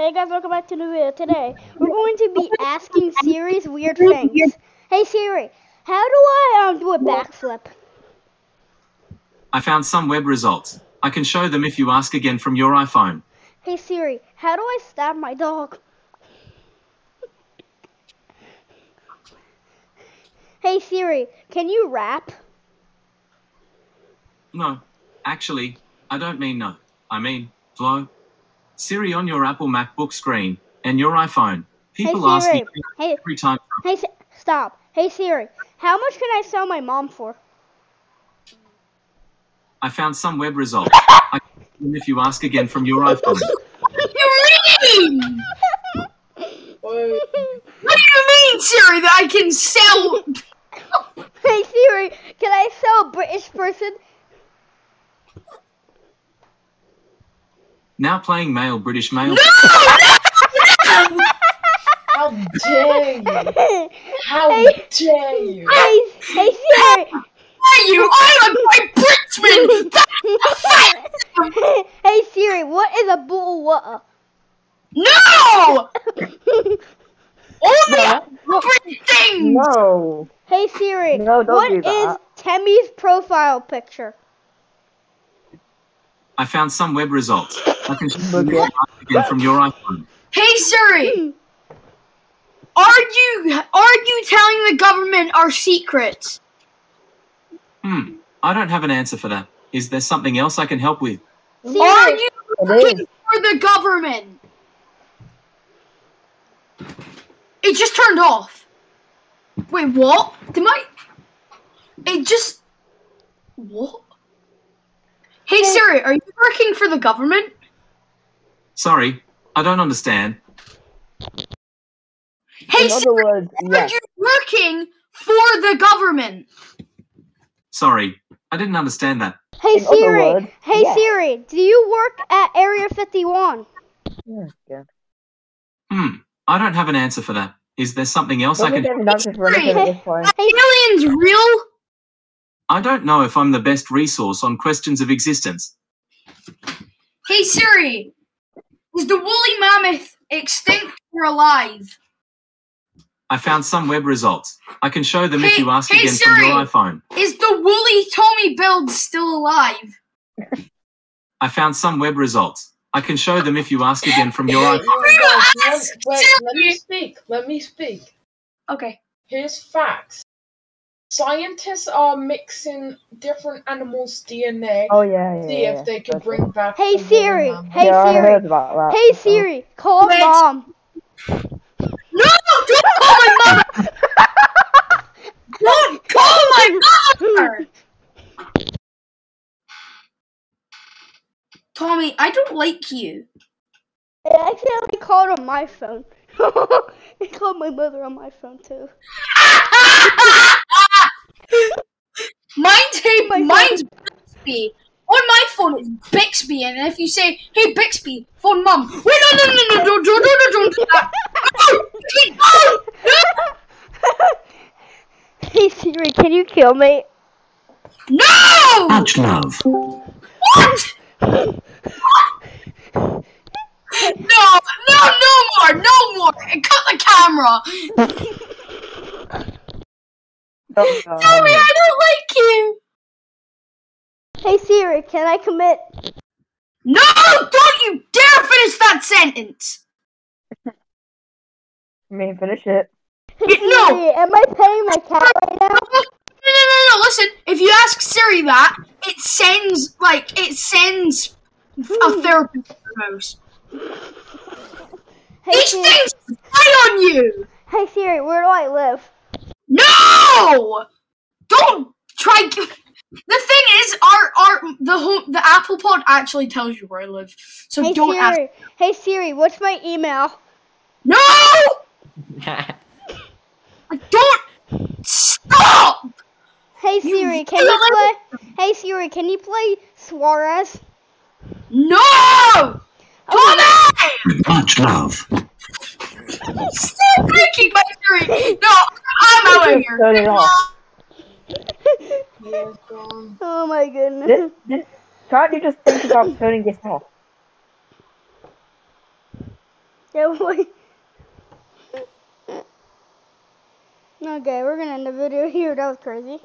Hey guys, welcome back to the video. Today, we're going to be asking Siri's weird things. Hey Siri, how do I um do a backflip? I found some web results. I can show them if you ask again from your iPhone. Hey Siri, how do I stab my dog? Hey Siri, can you rap? No, actually, I don't mean no. I mean, Flo. Siri on your Apple MacBook screen and your iPhone. People hey ask me Siri, hey, every time. hey, stop. Hey Siri, how much can I sell my mom for? I found some web results. I can if you ask again from your iPhone. What do you mean? Wait, What do you mean, Siri, that I can sell? Hey Siri, can I sell a British person? Now playing male British male. No! how dare you? How Hey. dare you? Hey, hey Siri. Are you? I'm a great Britman. hey Siri, what is a bottle of water? No! Only appropriate things. No. Hey Siri, No, don't what do is. Tommy's profile picture? I found some web results. I can show them if you again from your iPhone. Hey Siri, are you are you telling the government our secrets? Hmm. I don't have an answer for that. Is there something else I can help with? Are you It working for the government? It just turned off. Wait, what? Did my? It just. What? Hey Siri, are you working for the government? Sorry, I don't understand. Hey In other Siri, words, are yes. you working for the government? Sorry, I didn't understand that. hey In Siri, words, hey yes. Siri, do you work at Area 51? Yeah, yeah. Hmm. I don't have an answer for that. Is there something else I Don't can? get an answer for anything at this point. Are aliens real? I don't know if I'm the best resource on questions of existence. Hey Siri, is the woolly mammoth extinct or alive? I found some web results. I can show them if you ask hey, again from your iPhone. Is the woolly Tommy build still alive? I found some web results. I can show them if you ask again from your iPhone. you guys, let, wait, let me speak. Let me speak. Okay. Here's facts. Scientists are mixing different animals' DNA Oh yeah, yeah. see yeah. if they can That's bring back. Hey, Siri. Hey, yeah, I Siri. heard about that. Hey Siri, call Wait. mom. No! Don't call my mom. Don't call my mom. Tommy, I don't like you. I accidentally called on my phone. I called my mother on my phone too. mine's my mine's Bixby. On my phone, it's Bixby, and if you say, "Hey Bixby," phone mum. Wait, no, no, no, no, don't, don't, don't, don't do that. hey Siri, can you kill me? No! Much love. What? No, no, no more, no more. And cut the camera. Oh, Tommy, I don't like you. Hey Siri, can I commit? No, don't you dare finish that sentence. I mean, finish it. Hey No. Siri, am I paying my cat right now? No, no, no, no. Listen, if you ask Siri that, it sends like it sends a hmm. therapist to your house. Hey These Siri, things spy on you. hey Siri, where do I live? No! Don't try. The thing is, our our the home the Apple Pod actually tells you where I live, so Hey don't ask. Siri, hey Siri, what's my email? No! Don't stop! Hey Siri, can you play? Hey Siri, can you play Suarez? No! Tommy! Much love. Stop breaking my Siri! No, I'm out of here. Turn it off. Yeah, it's gone. Oh my goodness. This, this, can't you just think about turning this off? Yeah, boy. Okay, we're gonna end the video here. That was crazy.